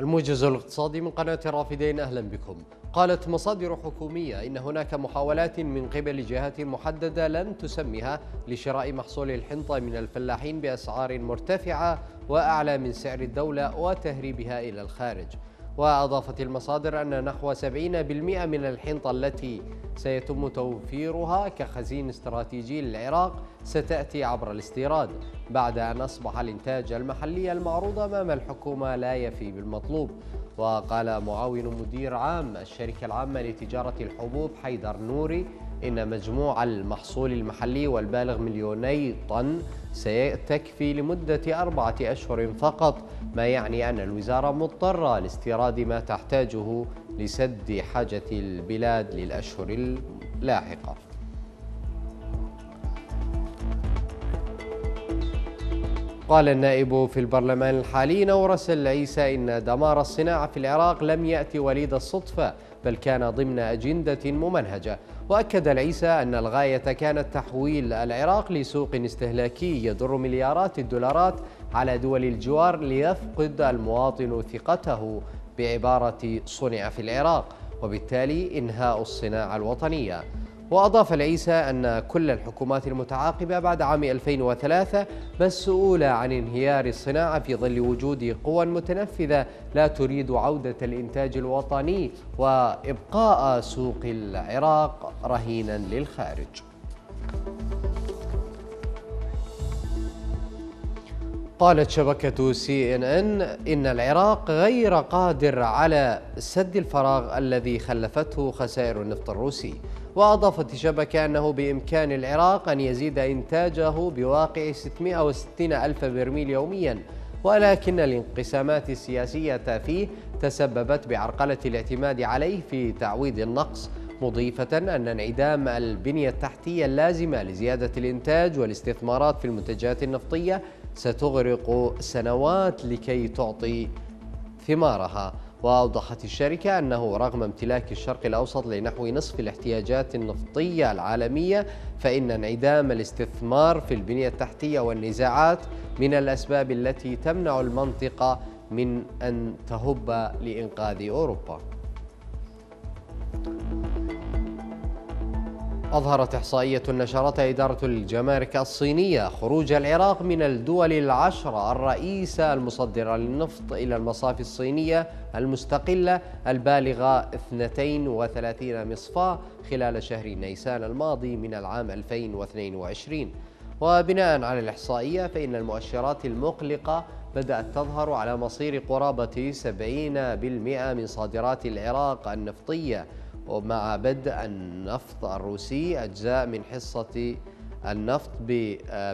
الموجز الاقتصادي من قناة رافدين أهلا بكم. قالت مصادر حكومية إن هناك محاولات من قبل جهات محددة لن تسمها لشراء محصول الحنطة من الفلاحين بأسعار مرتفعة وأعلى من سعر الدولة وتهريبها إلى الخارج. وأضافت المصادر أن نحو 70% من الحنطة التي سيتم توفيرها كخزين استراتيجي للعراق ستأتي عبر الاستيراد بعد أن أصبح الإنتاج المحلي المعروض أمام الحكومة لا يفي بالمطلوب. وقال معاون مدير عام الشركة العامة لتجارة الحبوب حيدر نوري إن مجموع المحصول المحلي والبالغ مليوني طن سيتكفي لمدة أربعة أشهر فقط ما يعني أن الوزارة مضطرة لاستيراد ما تحتاجه لسد حاجة البلاد للأشهر اللاحقة. قال النائب في البرلمان الحالي نورس العيسى إن دمار الصناعة في العراق لم يأتي وليد الصدفة بل كان ضمن أجندة ممنهجة. وأكد العيسى أن الغاية كانت تحويل العراق لسوق استهلاكي يضر مليارات الدولارات على دول الجوار ليفقد المواطن ثقته بعبارة صنع في العراق. وبالتالي إنهاء الصناعة الوطنية. وأضاف العيسى أن كل الحكومات المتعاقبة بعد عام 2003 مسؤولة عن انهيار الصناعة في ظل وجود قوى متنفذة لا تريد عودة الإنتاج الوطني وإبقاء سوق العراق رهينا للخارج. قالت شبكة سي ان ان إن العراق غير قادر على سد الفراغ الذي خلفته خسائر النفط الروسي. وأضافت الشبكة أنه بإمكان العراق أن يزيد إنتاجه بواقع 660 ألف برميل يوميا ولكن الانقسامات السياسية فيه تسببت بعرقلة الاعتماد عليه في تعويض النقص مضيفة أن انعدام البنية التحتية اللازمة لزيادة الإنتاج والاستثمارات في المنتجات النفطية ستغرق سنوات لكي تعطي ثمارها. وأوضحت الشركة أنه رغم امتلاك الشرق الأوسط لنحو نصف الاحتياجات النفطية العالمية فإن انعدام الاستثمار في البنية التحتية والنزاعات من الأسباب التي تمنع المنطقة من أن تهب لإنقاذ أوروبا. أظهرت إحصائية نشرتها إدارة الجمارك الصينية خروج العراق من الدول العشرة الرئيسة المصدرة للنفط إلى المصافي الصينية المستقلة البالغة 32 مصفاة خلال شهر نيسان الماضي من العام 2022 وبناء على الإحصائية فإن المؤشرات المقلقة بدأت تظهر على مصير قرابة 70% من صادرات العراق النفطية. ومع بدء النفط الروسي أجزاء من حصة النفط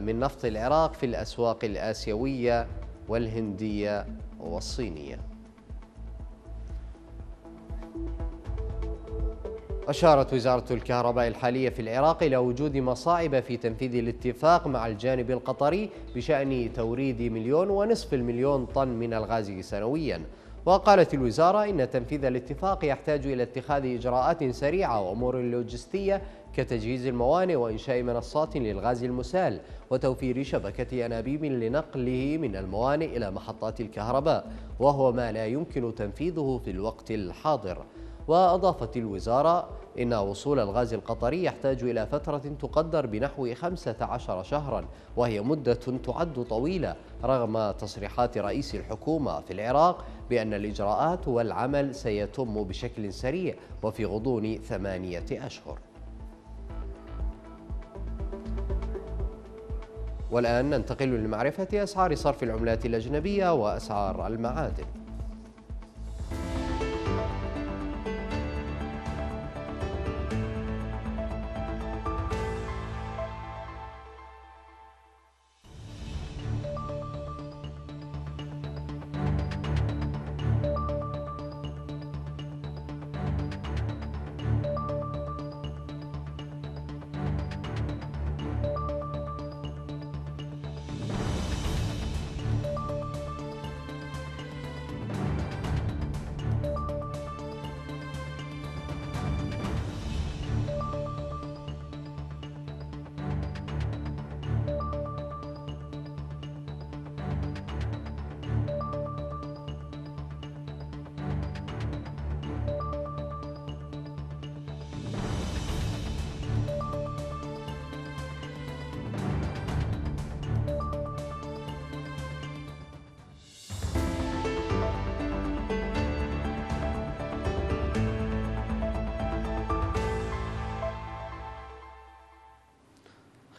من نفط العراق في الأسواق الآسيوية والهندية والصينية. أشارت وزارة الكهرباء الحالية في العراق إلى وجود مصاعب في تنفيذ الاتفاق مع الجانب القطري بشأن توريد مليون ونصف المليون طن من الغاز سنوياً. وقالت الوزارة إن تنفيذ الاتفاق يحتاج إلى اتخاذ إجراءات سريعة وأمور لوجستية كتجهيز الموانئ وإنشاء منصات للغاز المسال وتوفير شبكة أنابيب لنقله من الموانئ إلى محطات الكهرباء وهو ما لا يمكن تنفيذه في الوقت الحاضر. وأضافت الوزارة إن وصول الغاز القطري يحتاج إلى فترة تقدر بنحو 15 شهرا وهي مدة تعد طويلة رغم تصريحات رئيس الحكومة في العراق بأن الإجراءات والعمل سيتم بشكل سريع وفي غضون ثمانية أشهر. والآن ننتقل لمعرفة أسعار صرف العملات الأجنبية وأسعار المعادن.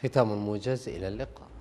ختام موجز إلى اللقاء.